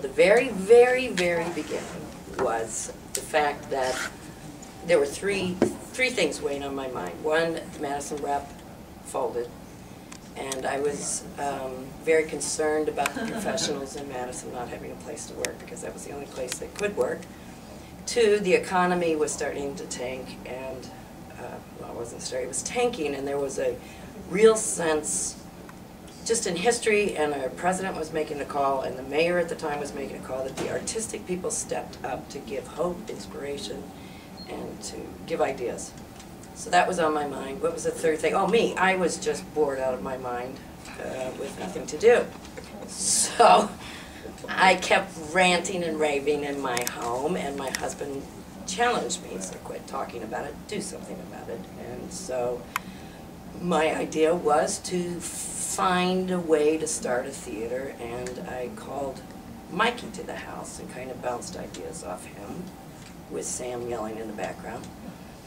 The very, very, very beginning was the fact that there were three, three things weighing on my mind. One, the Madison rep folded, and I was um, very concerned about the professionals in Madison not having a place to work, because that was the only place they could work. Two, the economy was starting to tank, and, uh, well, it wasn't starting, it was tanking, and there was a real sense just in history, and our president was making a call, and the mayor at the time was making a call, that the artistic people stepped up to give hope, inspiration, and to give ideas. So that was on my mind. What was the third thing? Oh, me, I was just bored out of my mind uh, with nothing to do. So I kept ranting and raving in my home, and my husband challenged me, so quit talking about it, do something about it. And so my idea was to find a way to start a theater, and I called Mikey to the house and kind of bounced ideas off him, with Sam yelling in the background.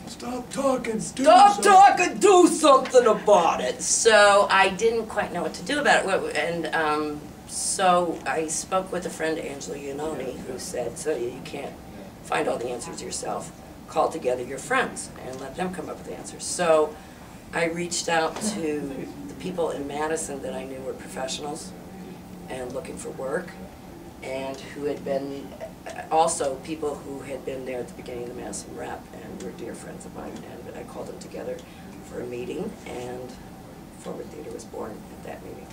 Stop talking, do Stop something. talking, do something about it. So I didn't quite know what to do about it, and um, so I spoke with a friend, Angela Iannone, who said, so you can't find all the answers yourself. Call together your friends and let them come up with the answers. So I reached out to the people in Madison that I knew were professionals and looking for work, and who had been, also people who had been there at the beginning of the Madison Rep and were dear friends of mine, and I called them together for a meeting, and Forward Theater was born at that meeting.